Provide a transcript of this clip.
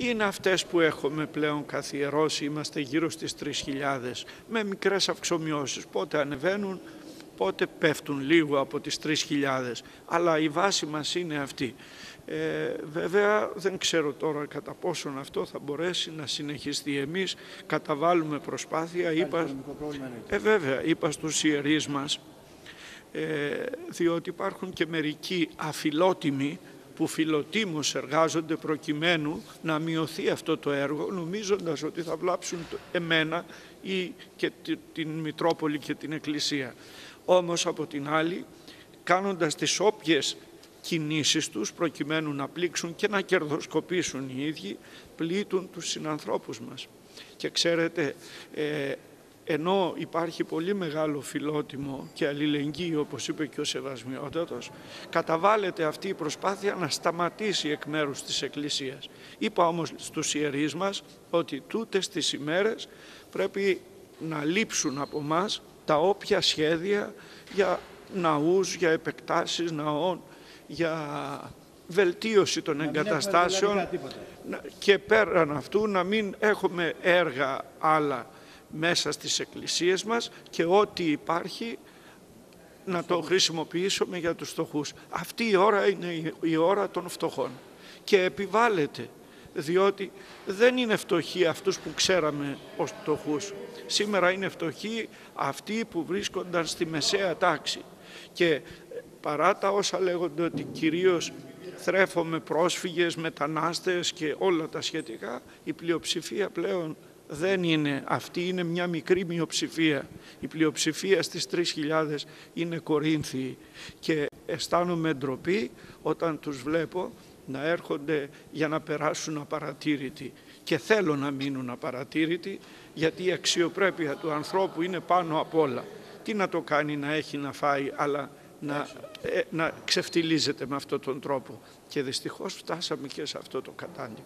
είναι αυτές που έχουμε πλέον καθιερώσει, είμαστε γύρω στις 3.000 με μικρές αυξομοιώσεις, πότε ανεβαίνουν, πότε πέφτουν λίγο από τις 3.000 αλλά η βάση μας είναι αυτή. Ε, βέβαια δεν ξέρω τώρα κατά πόσον αυτό θα μπορέσει να συνεχιστεί. Εμείς καταβάλουμε προσπάθεια, είπα, ε, βέβαια, είπα στους ιερείς μας, ε, διότι υπάρχουν και μερικοί αφιλότιμοι που φιλοτίμως εργάζονται προκειμένου να μειωθεί αυτό το έργο νομίζοντας ότι θα βλάψουν εμένα ή και την Μητρόπολη και την Εκκλησία. Όμως από την άλλη κάνοντας τις όποιες κινήσεις τους προκειμένου να πλήξουν και να κερδοσκοπήσουν οι ίδιοι πλήττουν τους συνανθρώπους μας. Και ξέρετε ε, ενώ υπάρχει πολύ μεγάλο φιλότιμο και αλληλεγγύη όπως είπε και ο Σεβασμιότατος καταβάλλεται αυτή η προσπάθεια να σταματήσει εκ μέρους της Εκκλησίας. Είπα όμως στους ιερείς μας ότι τούτες τις ημέρες πρέπει να λείψουν από μας τα όποια σχέδια για ναούς, για επεκτάσεις ναών, για βελτίωση των εγκαταστάσεων δηλαδή και πέραν αυτού να μην έχουμε έργα άλλα μέσα στις εκκλησίες μας και ό,τι υπάρχει να το χρησιμοποιήσουμε για τους φτωχούς. Αυτή η ώρα είναι η ώρα των φτωχών και επιβάλλεται διότι δεν είναι φτωχοί αυτούς που ξέραμε ως φτωχούς. Σήμερα είναι φτωχοί αυτοί που βρίσκονταν στη μεσαία τάξη και παρά τα όσα λέγονται ότι κυρίως θρέφομαι πρόσφυγες, μετανάστες και όλα τα σχετικά, η πλειοψηφία πλέον δεν είναι αυτή, είναι μια μικρή μειοψηφία. Η πλειοψηφία στις 3.000 είναι Κορίνθιοι και αισθάνομαι ντροπή όταν τους βλέπω να έρχονται για να περάσουν απαρατήρητοι και θέλω να μείνουν απαρατήρητοι γιατί η αξιοπρέπεια του ανθρώπου είναι πάνω απ' όλα. Τι να το κάνει να έχει να φάει αλλά να, ε, να ξεφτιλίζεται με αυτόν τον τρόπο και δυστυχώς φτάσαμε και σε αυτό το κατάλληλο.